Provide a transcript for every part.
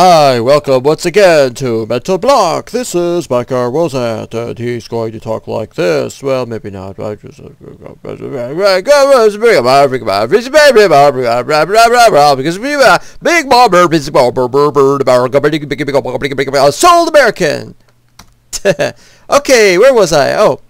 Hi, welcome once again to Mental Block. This is Baccar Wozat, and he's going to talk like this. Well, maybe not. I just big bomber, big bomber, sold American. okay, where was I? Oh,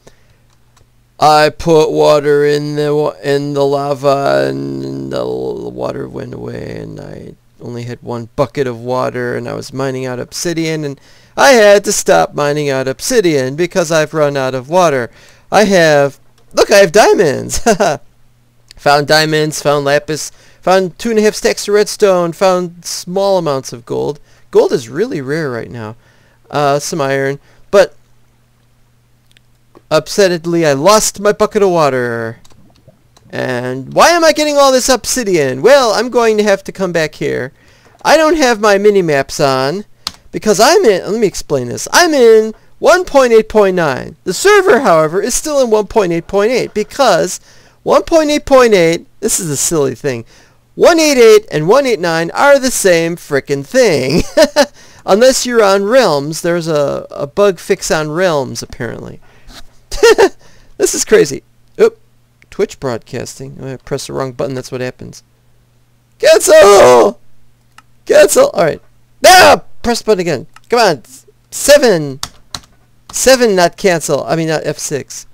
I put water in the in the lava, and the water went away, and I only had one bucket of water and I was mining out obsidian and I had to stop mining out obsidian because I've run out of water. I have, look, I have diamonds. found diamonds, found lapis, found two and a half stacks of redstone, found small amounts of gold. Gold is really rare right now. Uh, some iron, but upsettedly I lost my bucket of water. And why am I getting all this obsidian? Well, I'm going to have to come back here. I don't have my mini-maps on because I'm in, let me explain this. I'm in 1.8.9. The server, however, is still in 1.8.8 because 1.8.8, this is a silly thing, 188 and 189 are the same frickin' thing. Unless you're on Realms, there's a, a bug fix on Realms, apparently. this is crazy. Twitch broadcasting. I press the wrong button, that's what happens. Cancel! Cancel! Alright. Ah! Press button again. Come on. Seven! Seven, not cancel. I mean, not F6.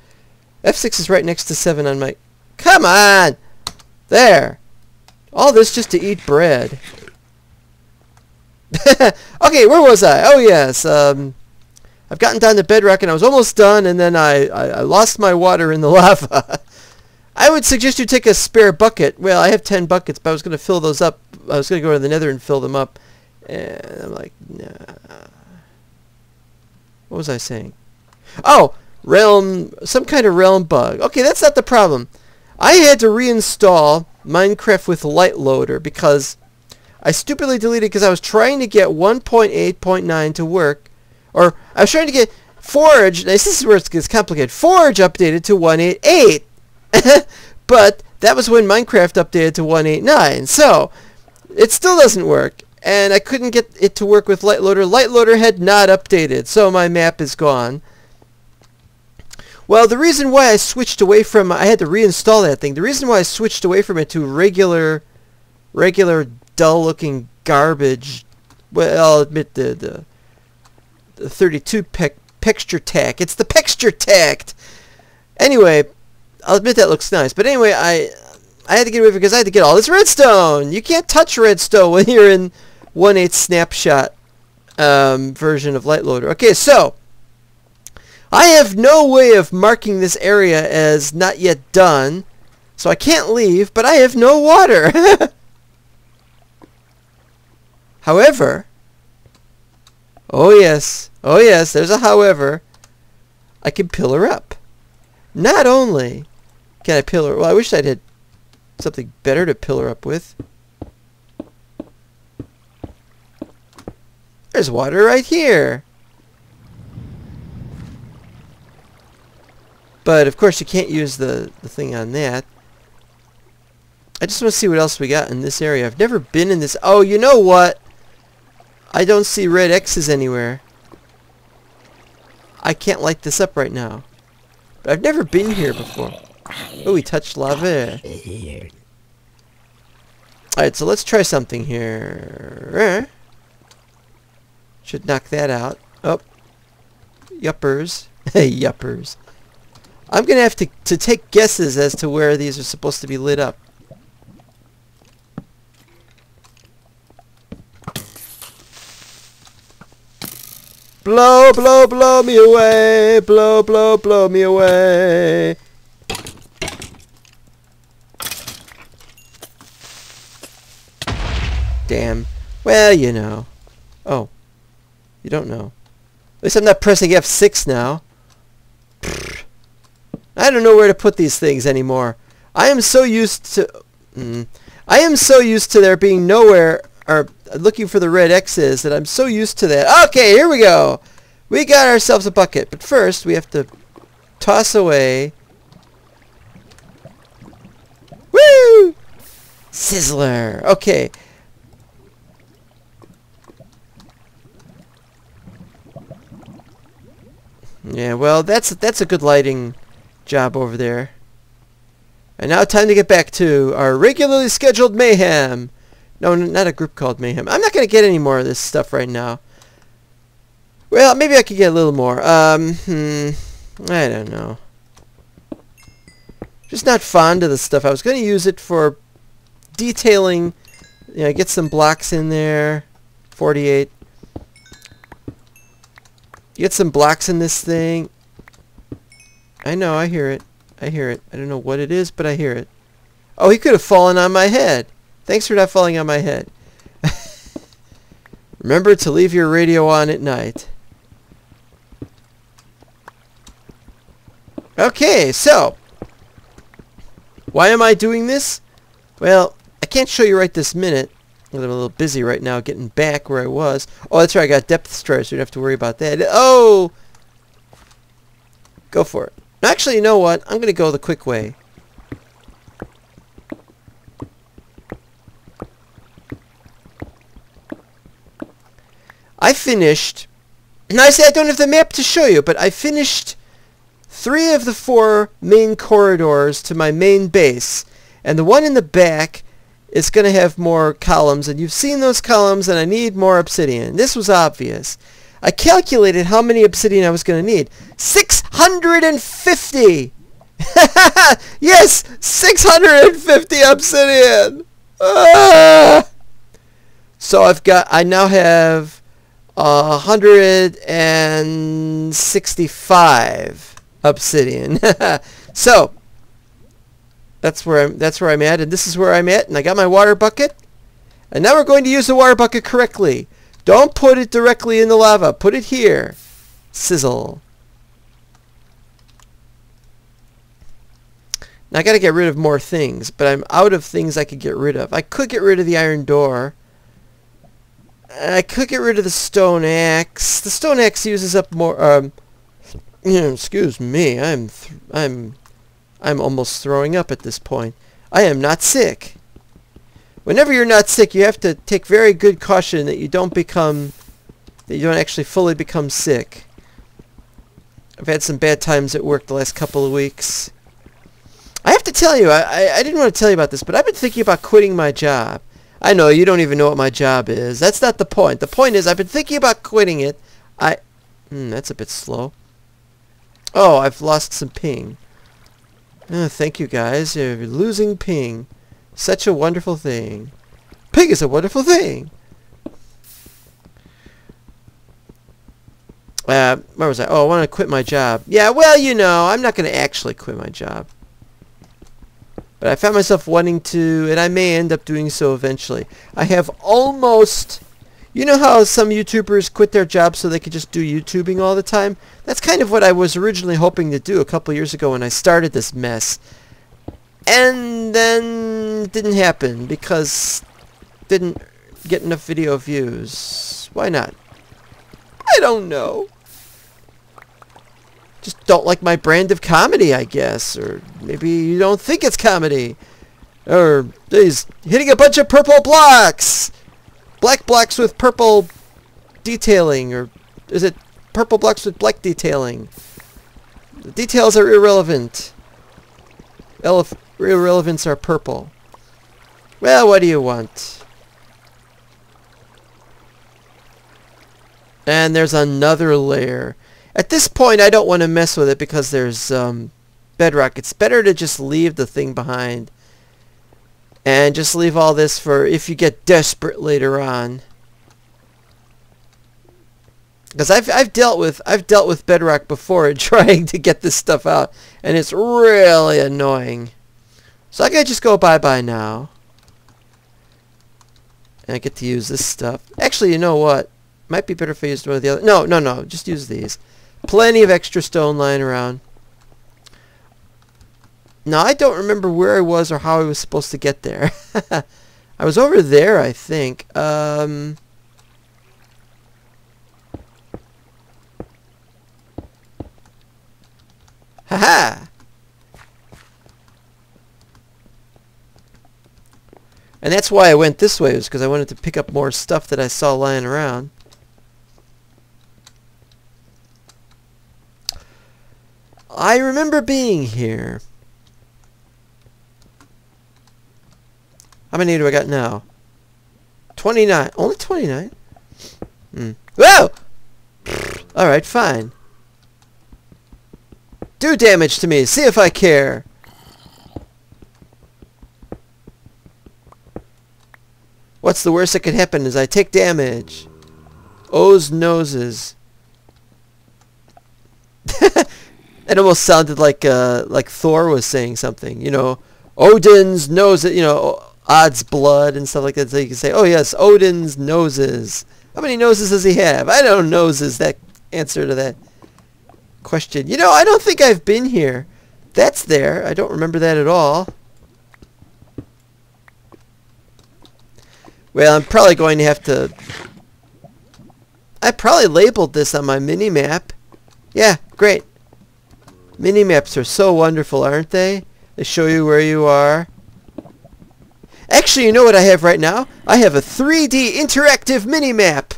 F6 is right next to 7 on my... Come on! There! All this just to eat bread. okay, where was I? Oh, yes. Um, I've gotten down to bedrock and I was almost done and then I, I, I lost my water in the lava. I would suggest you take a spare bucket. Well, I have 10 buckets, but I was going to fill those up. I was going to go to the nether and fill them up. And I'm like, nah. What was I saying? Oh, realm, some kind of realm bug. Okay, that's not the problem. I had to reinstall Minecraft with LiteLoader because I stupidly deleted because I was trying to get 1.8.9 to work. Or I was trying to get Forge, this is where it gets complicated, Forge updated to 1.8.8. but that was when Minecraft updated to 1.8.9. So it still doesn't work. And I couldn't get it to work with LiteLoader. LiteLoader had not updated, so my map is gone. Well, the reason why I switched away from I had to reinstall that thing. The reason why I switched away from it to regular regular dull-looking garbage. Well, I'll admit the the, the 32 pec, Pexture tack. It's the Pexture Tact. Anyway, I'll admit that looks nice. But anyway, I I had to get away because I had to get all this redstone. You can't touch redstone when you're in 1.8 snapshot um, version of LiteLoader. Okay, so I have no way of marking this area as not yet done. So I can't leave, but I have no water. however, oh yes, oh yes, there's a however, I can pillar up. Not only can I pillar? Well, I wish I'd had something better to pillar up with. There's water right here. But, of course, you can't use the, the thing on that. I just want to see what else we got in this area. I've never been in this... Oh, you know what? I don't see red X's anywhere. I can't light this up right now. But I've never been here before. Oh, we touched lava. Alright, so let's try something here. Should knock that out. Oh. Yuppers. Hey, yuppers. I'm going to have to, to take guesses as to where these are supposed to be lit up. Blow, blow, blow me away. Blow, blow, blow me away. Damn. Well, you know. Oh. You don't know. At least I'm not pressing F6 now. I don't know where to put these things anymore. I am so used to... Mm, I am so used to there being nowhere, or looking for the red X's, that I'm so used to that. Okay, here we go. We got ourselves a bucket. But first, we have to toss away... Woo! Sizzler. Okay. Yeah, well, that's that's a good lighting job over there. And now time to get back to our regularly scheduled mayhem. No, not a group called mayhem. I'm not going to get any more of this stuff right now. Well, maybe I could get a little more. Um, hmm, I don't know. Just not fond of the stuff. I was going to use it for detailing. You know, get some blocks in there. 48. Get some blocks in this thing. I know, I hear it. I hear it. I don't know what it is, but I hear it. Oh, he could have fallen on my head. Thanks for not falling on my head. Remember to leave your radio on at night. Okay, so. Why am I doing this? Well, I can't show you right this minute. I'm a little busy right now getting back where I was. Oh, that's right. I got depth stars, so you don't have to worry about that. Oh! Go for it. Actually, you know what? I'm going to go the quick way. I finished... And I say I don't have the map to show you, but I finished three of the four main corridors to my main base. And the one in the back is going to have more columns. And you've seen those columns, and I need more obsidian. This was obvious. I calculated how many obsidian I was going to need. 650! yes! 650 obsidian! Ah! So I've got, I now have uh, 165 obsidian. so, that's where I'm, that's where I'm at, and this is where I'm at, and I got my water bucket. And now we're going to use the water bucket correctly. Don't put it directly in the lava. Put it here. Sizzle. Now I gotta get rid of more things, but I'm out of things I could get rid of. I could get rid of the iron door. I could get rid of the stone axe. The stone axe uses up more, um, excuse me, I'm, I'm, I'm almost throwing up at this point. I am not sick whenever you're not sick, you have to take very good caution that you don't become, that you don't actually fully become sick. I've had some bad times at work the last couple of weeks. I have to tell you, I, I, I didn't want to tell you about this, but I've been thinking about quitting my job. I know, you don't even know what my job is. That's not the point. The point is, I've been thinking about quitting it. I... Hmm, that's a bit slow. Oh, I've lost some ping. Oh, thank you, guys. You're losing ping. Such a wonderful thing. Pig is a wonderful thing. Uh, where was I? Oh, I want to quit my job. Yeah, well, you know, I'm not going to actually quit my job. But I found myself wanting to, and I may end up doing so eventually. I have almost... You know how some YouTubers quit their jobs so they could just do YouTubing all the time? That's kind of what I was originally hoping to do a couple years ago when I started this mess. And then didn't happen because didn't get enough video views. Why not? I don't know. Just don't like my brand of comedy, I guess. Or maybe you don't think it's comedy. Or he's hitting a bunch of purple blocks. Black blocks with purple detailing. Or is it purple blocks with black detailing? The details are irrelevant. Elef irrelevance are purple. Well, what do you want? And there's another layer. At this point, I don't want to mess with it because there's um, bedrock. It's better to just leave the thing behind. And just leave all this for if you get desperate later on. Because I've, I've dealt with I've dealt with bedrock before and trying to get this stuff out. And it's really annoying. So I gotta just go bye-bye now. And I get to use this stuff. Actually, you know what? Might be better if I used one of the other. No, no, no. Just use these. Plenty of extra stone lying around. Now, I don't remember where I was or how I was supposed to get there. I was over there, I think. Um... Haha! And that's why I went this way, was because I wanted to pick up more stuff that I saw lying around. I remember being here. How many do I got now? 29. Only 29? Hmm. Whoa! Alright, fine. Do damage to me. See if I care. What's the worst that could happen is I take damage. O's noses. it almost sounded like uh, like Thor was saying something. You know, Odin's nose. You know, odds blood and stuff like that. So you can say, oh yes, Odin's noses. How many noses does he have? I don't know noses. That answer to that question. You know, I don't think I've been here. That's there. I don't remember that at all. Well, I'm probably going to have to... I probably labeled this on my mini-map. Yeah, great. Mini-maps are so wonderful, aren't they? They show you where you are. Actually, you know what I have right now? I have a 3D interactive mini-map.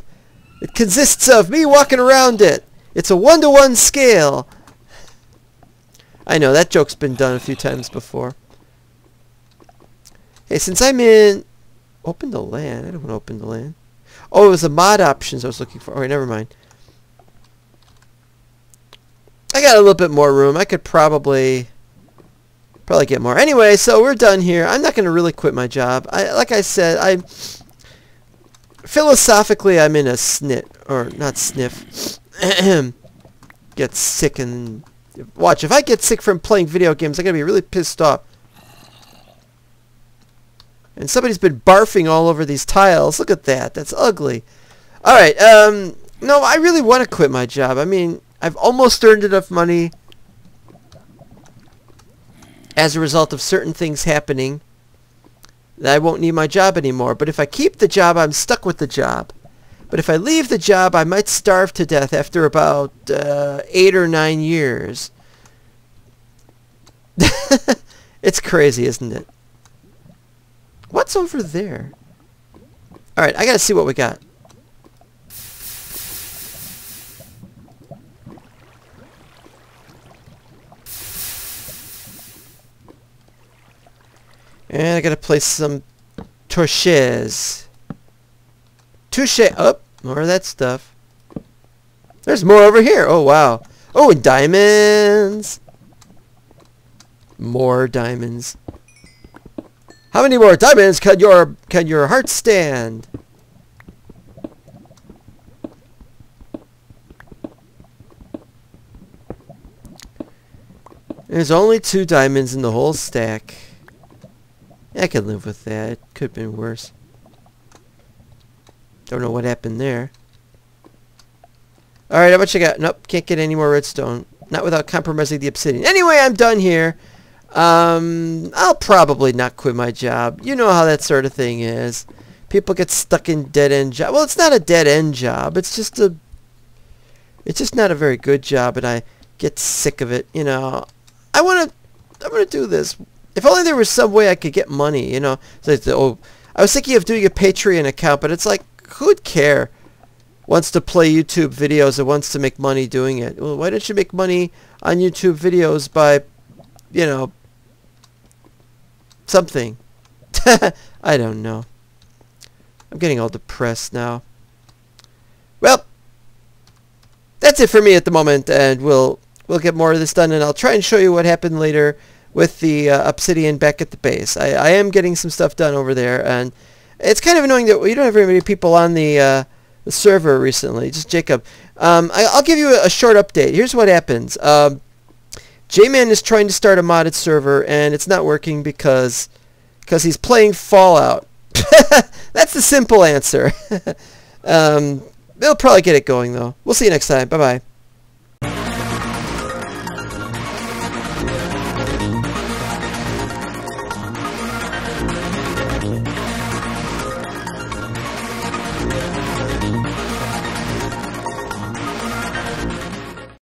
It consists of me walking around it. It's a one-to-one -one scale. I know, that joke's been done a few times before. Hey, since I'm in... Open the land. I don't want to open the land. Oh, it was the mod options I was looking for. Alright, never mind. I got a little bit more room. I could probably probably get more. Anyway, so we're done here. I'm not going to really quit my job. I like I said, I philosophically I'm in a snit or not sniff. get sick and watch if I get sick from playing video games, I'm going to be really pissed off. And somebody's been barfing all over these tiles. Look at that. That's ugly. All right. Um, no, I really want to quit my job. I mean, I've almost earned enough money as a result of certain things happening that I won't need my job anymore. But if I keep the job, I'm stuck with the job. But if I leave the job, I might starve to death after about uh, eight or nine years. it's crazy, isn't it? What's over there? Alright, I gotta see what we got. And I gotta place some torches. Touche. Oh, more of that stuff. There's more over here. Oh, wow. Oh, diamonds. More diamonds. How many more diamonds can your can your heart stand? There's only two diamonds in the whole stack. I could live with that. It could have been worse. Don't know what happened there. Alright, how much I got? Nope, can't get any more redstone. Not without compromising the obsidian. Anyway, I'm done here. Um, I'll probably not quit my job. You know how that sort of thing is. People get stuck in dead-end job. Well, it's not a dead-end job. It's just a... It's just not a very good job, and I get sick of it. You know, I want to... I'm going to do this. If only there was some way I could get money, you know. So, oh, I was thinking of doing a Patreon account, but it's like, who'd care? Wants to play YouTube videos and wants to make money doing it. Well, why don't you make money on YouTube videos by, you know, something. I don't know. I'm getting all depressed now. Well, that's it for me at the moment, and we'll we'll get more of this done, and I'll try and show you what happened later with the uh, obsidian back at the base. I, I am getting some stuff done over there, and it's kind of annoying that we don't have very many people on the, uh, the server recently. Just Jacob. Um, I, will give you a, a, short update. Here's what happens. Um, J-Man is trying to start a modded server, and it's not working because because he's playing Fallout. That's the simple answer. um, they'll probably get it going, though. We'll see you next time. Bye-bye.